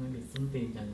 なんか住んでみたね